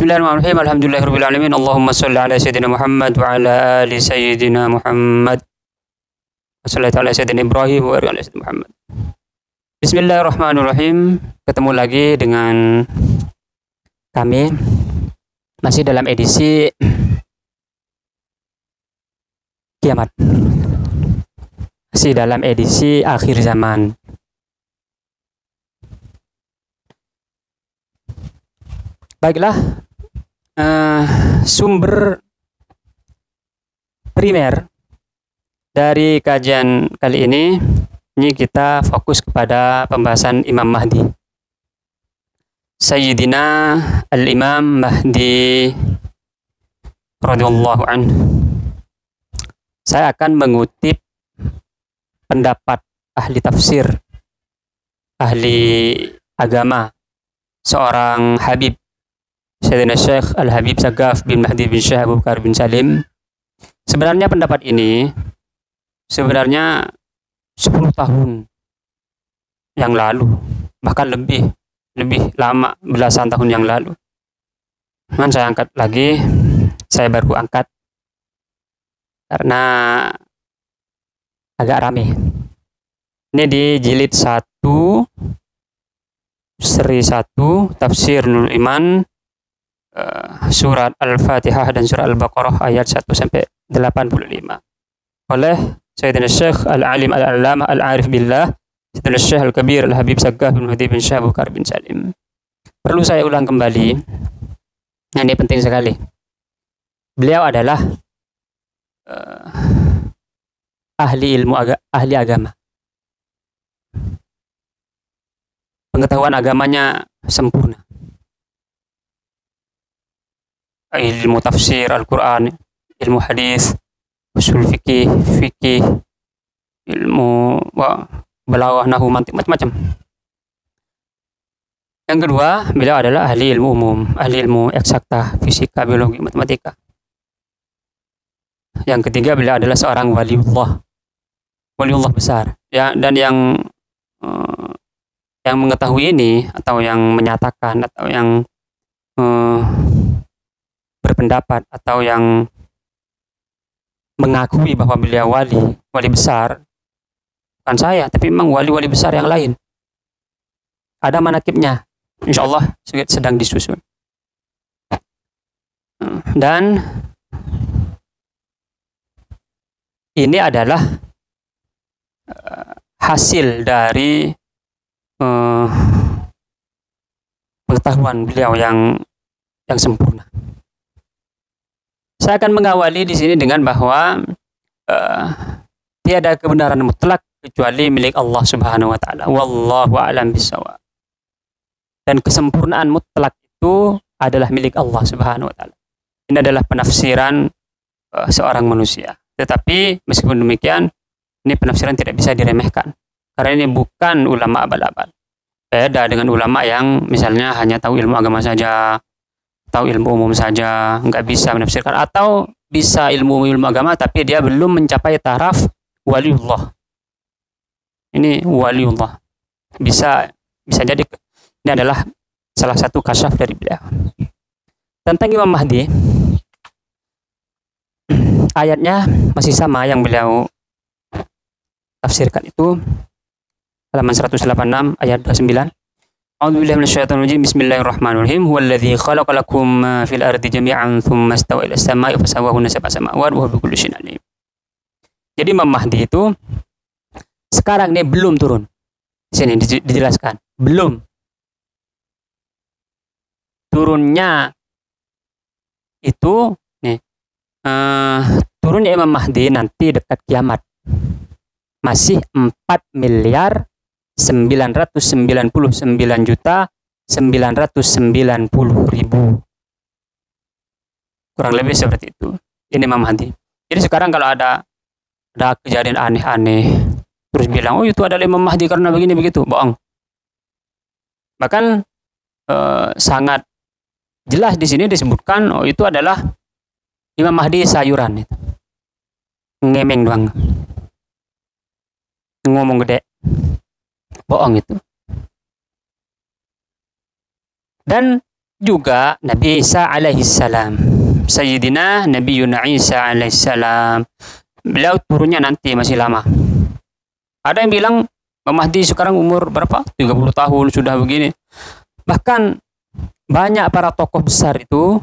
Bismillahirrahmanirrahim. Alhamdulillahirabbil alamin. Allahumma shalli ala sayyidina Muhammad wa ala ali sayyidina Muhammad. Wassalatu ala sayyidina Ibrahim wa ala sayyidina Muhammad. Bismillahirrahmanirrahim. Ketemu lagi dengan kami masih dalam edisi kiamat. Masih dalam edisi akhir zaman. Baiklah, uh, sumber primer dari kajian kali ini ini kita fokus kepada pembahasan Imam Mahdi. Sayyidina Al-Imam Mahdi radhiyallahu an. Saya akan mengutip pendapat ahli tafsir, ahli agama, seorang Habib Sayyidina Syekh Al-Habib Sagaf bin Mahdi bin Syekh Abu Bakar bin Salim. Sebenarnya pendapat ini sebenarnya 10 tahun yang lalu, bahkan lebih lebih lama belasan tahun yang lalu. Cuman saya angkat lagi, saya baru angkat karena agak rame. Ini di jilid 1 seri 1 tafsir Nul Iman uh, surat Al-Fatihah dan surat Al-Baqarah ayat 1 sampai 85 oleh Sayyidina Syekh Al-Alim Al-Allamah Al-Arif Billah Sayyidina Syekh Al-Kabir Al-Habib Saggah bin Hadi bin Syah Bukar bin Salim. Perlu saya ulang kembali. Nah, ini penting sekali. Beliau adalah uh, ahli ilmu aga ahli agama. Pengetahuan agamanya sempurna ilmu tafsir Al-Quran, ilmu hadis, usul fikih, fikih, ilmu belawah nahu macam-macam. Yang kedua, beliau adalah ahli ilmu umum, ahli ilmu eksakta, fisika, biologi, matematika. Yang ketiga, beliau adalah seorang waliullah, waliullah besar. Ya, dan yang uh, yang mengetahui ini atau yang menyatakan atau yang uh, berpendapat atau yang mengakui bahwa beliau wali, wali besar, bukan saya, tapi memang wali-wali besar yang lain. Ada manakibnya, insya Allah sedang disusun. Dan ini adalah uh, hasil dari uh, pengetahuan beliau yang yang sempurna. Saya akan mengawali di sini dengan bahwa uh, tiada kebenaran mutlak kecuali milik Allah Subhanahu wa taala. Wallahu a'lam bissawab. Dan kesempurnaan mutlak itu adalah milik Allah Subhanahu wa taala. Ini adalah penafsiran uh, seorang manusia. Tetapi meskipun demikian, ini penafsiran tidak bisa diremehkan. Karena ini bukan ulama abal-abal. Beda dengan ulama yang misalnya hanya tahu ilmu agama saja, tahu ilmu umum saja, nggak bisa menafsirkan atau bisa ilmu ilmu agama tapi dia belum mencapai taraf waliullah. Ini waliullah. Bisa bisa jadi ini adalah salah satu kasyaf dari beliau. Tentang Imam Mahdi ayatnya masih sama yang beliau tafsirkan itu halaman 186 ayat 29 أعوذ بالله من الشيطان الرجيم بسم الله الرحمن الرحيم هو الذي خلق لكم ما في الأرض جميعا ثم استوى إلى السماء فسواهن سبع سماوات وهو بكل شيء عليم jadi Imam Mahdi itu sekarang ini belum turun di sini dijelaskan belum turunnya itu nih uh, turunnya Imam Mahdi nanti dekat kiamat masih 4 miliar 999 juta 990 ribu. Kurang lebih seperti itu. Ini Imam Mahdi jadi sekarang kalau ada ada kejadian aneh-aneh terus bilang oh itu adalah Imam Mahdi karena begini begitu. Bohong. Bahkan eh, sangat jelas di sini disebutkan oh itu adalah Imam Mahdi sayuran. Itu. Ngemeng doang. Ngomong gede bohong itu. Dan juga Nabi Isa alaihi salam. Sayyidina Nabi Yuna Isa alaihi salam. Beliau turunnya nanti masih lama. Ada yang bilang Mahdi sekarang umur berapa? 30 tahun sudah begini. Bahkan banyak para tokoh besar itu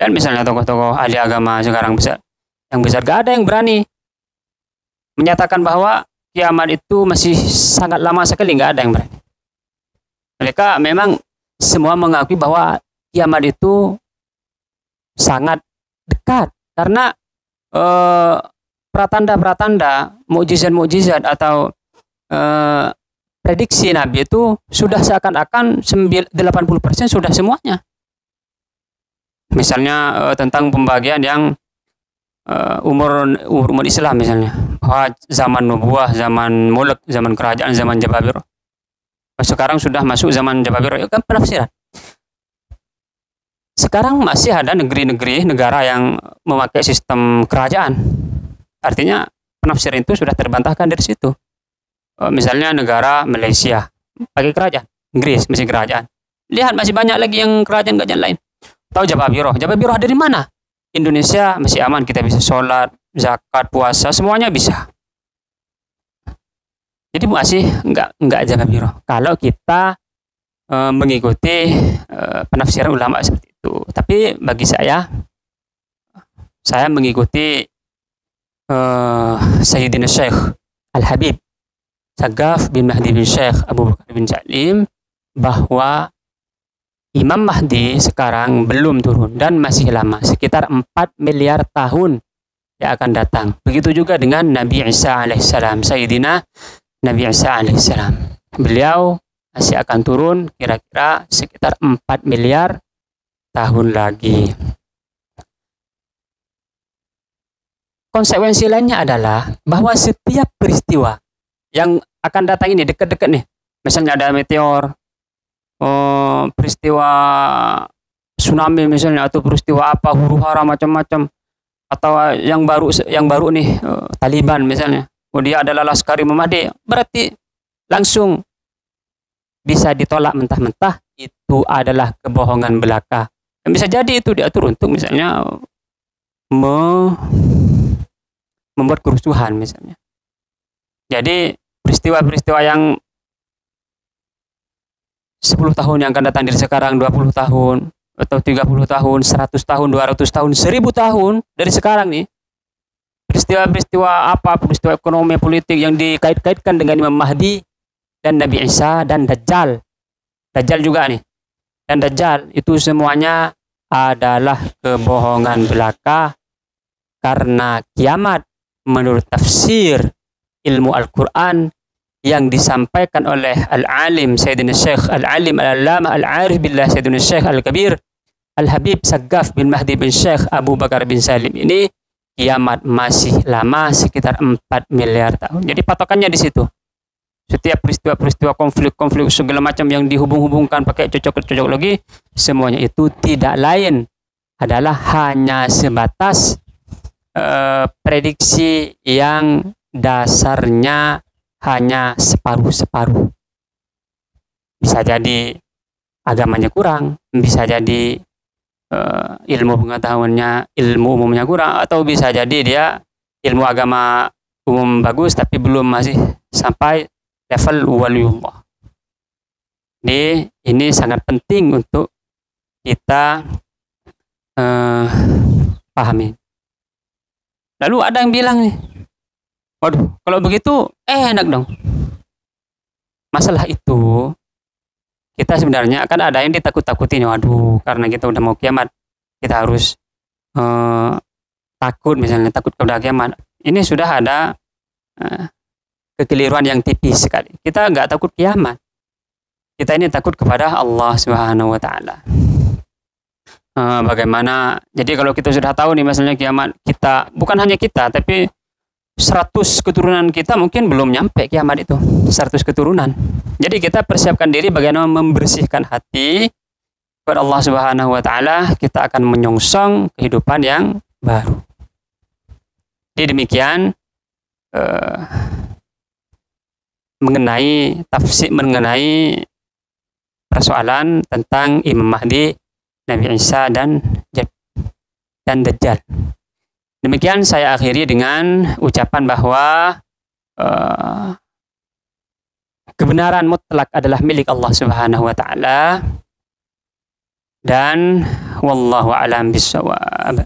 dan misalnya tokoh-tokoh ahli agama sekarang besar yang besar gak ada yang berani menyatakan bahwa kiamat itu masih sangat lama sekali nggak ada yang berani. Mereka memang semua mengakui bahwa kiamat itu sangat dekat karena eh, pratanda-pratanda, mukjizat-mukjizat atau eh, prediksi Nabi itu sudah seakan-akan 80% sudah semuanya. Misalnya eh, tentang pembagian yang uh, umur umur Islam misalnya zaman nubuah, zaman mulk, zaman kerajaan, zaman Jababir. Sekarang sudah masuk zaman Jababir, itu kan penafsiran. Sekarang masih ada negeri-negeri negara yang memakai sistem kerajaan. Artinya penafsiran itu sudah terbantahkan dari situ. Uh, misalnya negara Malaysia pakai kerajaan, Inggris masih kerajaan. Lihat masih banyak lagi yang kerajaan-kerajaan lain. Tahu Jababiro? Jababiro dari mana? Indonesia masih aman, kita bisa sholat, zakat, puasa, semuanya bisa. Jadi masih enggak enggak jaga biro. Kalau kita e, mengikuti e, penafsiran ulama seperti itu. Tapi bagi saya, saya mengikuti e, Sayyidina Syekh Al-Habib Sagaf bin Mahdi bin Syekh Abu Bakar bin Jalim bahwa Imam Mahdi sekarang belum turun dan masih lama, sekitar 4 miliar tahun yang akan datang. Begitu juga dengan Nabi Isa alaihissalam, Sayyidina Nabi Isa alaihissalam. Beliau masih akan turun kira-kira sekitar 4 miliar tahun lagi. Konsekuensi lainnya adalah bahwa setiap peristiwa yang akan datang ini dekat-dekat nih, misalnya ada meteor, uh, peristiwa tsunami misalnya atau peristiwa apa huru hara macam-macam atau yang baru yang baru nih uh, Taliban misalnya. Oh dia adalah laskar Imam Mahdi berarti langsung bisa ditolak mentah-mentah. Itu adalah kebohongan belaka. Dan bisa jadi itu diatur untuk misalnya me membuat kerusuhan misalnya. Jadi peristiwa-peristiwa yang 10 tahun yang akan datang dari sekarang 20 tahun atau 30 tahun 100 tahun 200 tahun 1000 tahun dari sekarang nih peristiwa-peristiwa apa peristiwa ekonomi politik yang dikait-kaitkan dengan Imam Mahdi dan Nabi Isa dan Dajjal. Dajjal juga nih. Dan Dajjal itu semuanya adalah kebohongan belaka karena kiamat menurut tafsir ilmu Al-Quran yang disampaikan oleh Al-Alim Sayyidina Syekh Al-Alim Al-Allama Al-Arif Billah Sayyidina Syekh Al-Kabir Al-Habib Saggaf bin Mahdi bin Syekh Abu Bakar bin Salim ini kiamat masih lama sekitar 4 miliar tahun. Jadi patokannya di situ. Setiap peristiwa-peristiwa konflik-konflik segala macam yang dihubung-hubungkan pakai cocok-cocok lagi semuanya itu tidak lain adalah hanya sebatas uh, prediksi yang dasarnya hanya separuh-separuh. Bisa jadi agamanya kurang, bisa jadi uh, ilmu pengetahuannya, ilmu umumnya kurang, atau bisa jadi dia ilmu agama umum bagus tapi belum masih sampai level waliullah. Jadi ini sangat penting untuk kita uh, pahami. Lalu ada yang bilang nih, Waduh, kalau begitu eh enak dong. Masalah itu kita sebenarnya akan ada yang ditakut-takutin. Waduh, karena kita udah mau kiamat, kita harus uh, takut misalnya takut kepada kiamat. Ini sudah ada uh, kekeliruan yang tipis sekali. Kita nggak takut kiamat. Kita ini takut kepada Allah Subhanahu wa taala. Uh, bagaimana? Jadi kalau kita sudah tahu nih misalnya kiamat kita bukan hanya kita tapi 100 keturunan kita mungkin belum nyampe kiamat itu 100 keturunan. Jadi kita persiapkan diri bagaimana membersihkan hati kepada Allah Subhanahu wa taala. Kita akan menyongsong kehidupan yang baru. Jadi demikian uh, mengenai tafsir mengenai persoalan tentang Imam Mahdi, Nabi Isa dan dan Dajjal. Demikian saya akhiri dengan ucapan bahwa uh, kebenaran mutlak adalah milik Allah Subhanahu wa taala dan wallahu alam bisawab.